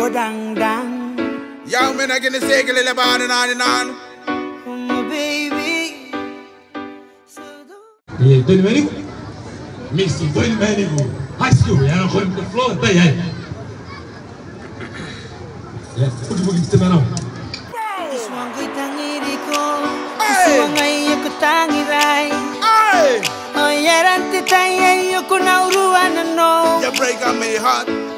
go dang dang. Young men are gonna say, little on and on and on. Oh, my baby. So don't. Yeah, don't you Missy, don't you High school, yeah, I'm going to the floor, there, yeah. Yeah, put the book in the man This one good tang iriko. This one I yoko tang irai. Oh, yeah. Yeah, break on me heart.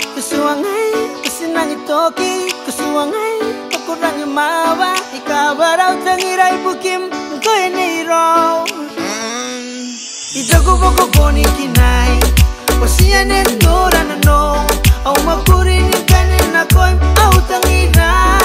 ng itoki Kasuangay, pakurang mawa Ikaw araw tangiray bukim Ko'y nairo Idogo boko koni kinai, Pasiyan and dora na no Au makurin kanin ako'y Au tangiray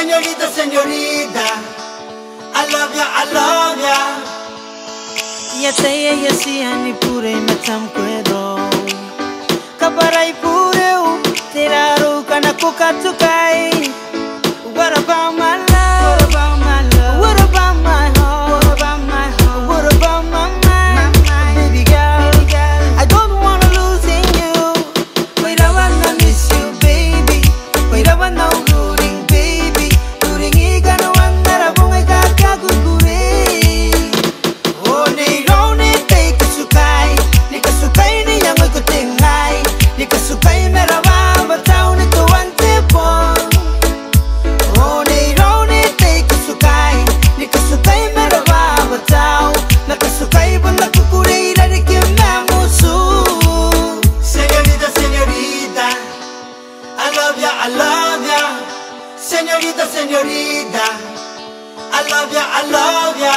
Señorita, señorita, I love ya, I love ya. Ya te ya si ani pure na tam kwedo. Kaparai pure u tiraru kana kukatukai. Señorita, señorita, I love ya, I love ya.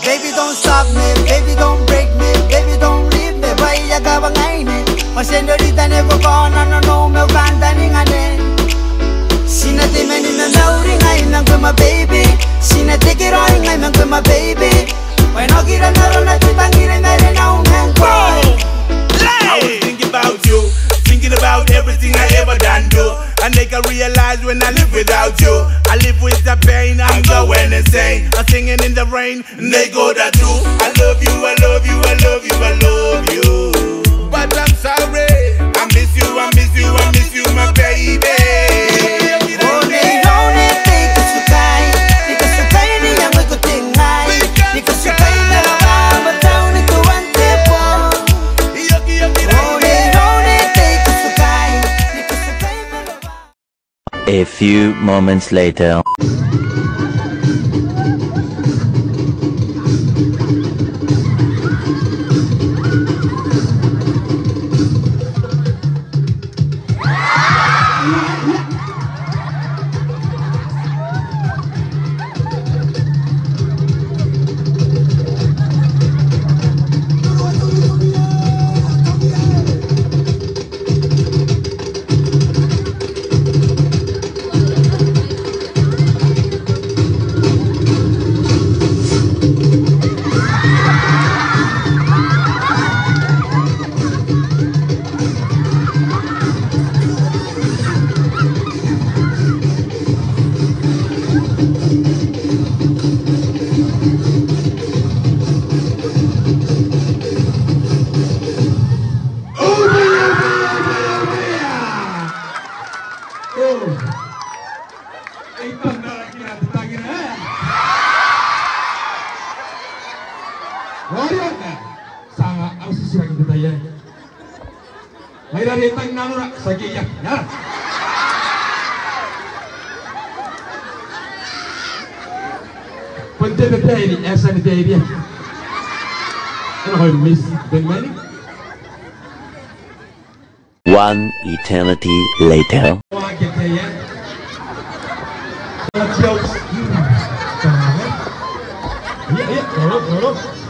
Baby, don't stop me, baby, don't break me, baby, don't leave me. Vaya kabangay ni, o señorita ne ko no no no me kanta ni ngane. Sinati meni na nauri ngay nang ko my baby, sinati kiroy ngay nang ko my baby. Bueno kira na ro na titangira ngay the rain, and they go that too. I love you, I love you, I love you, I love you. But I'm sorry, I miss you, I miss you, I miss you, my baby. Oh, ni rone te sisirang budaya. Lai dari tang nanura sagiyak ya. Pente betairi esan betairi. Ana hoy miss ben meni. One eternity later. Jokes. Yeah, yeah, go, go, go.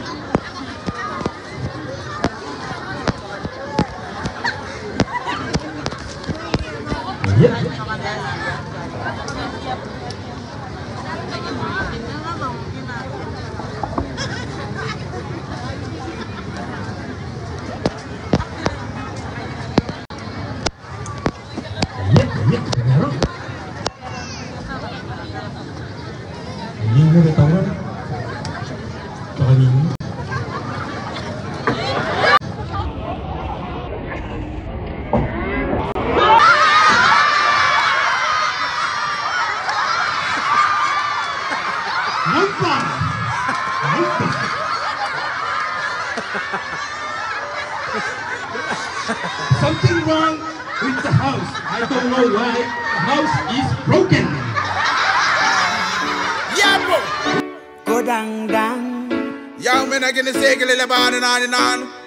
Iya. No problem. No problem. Something wrong with the house. I don't know why. The house is broken. Yeah, bro. Go down, down. Young men are gonna say, a little on and on."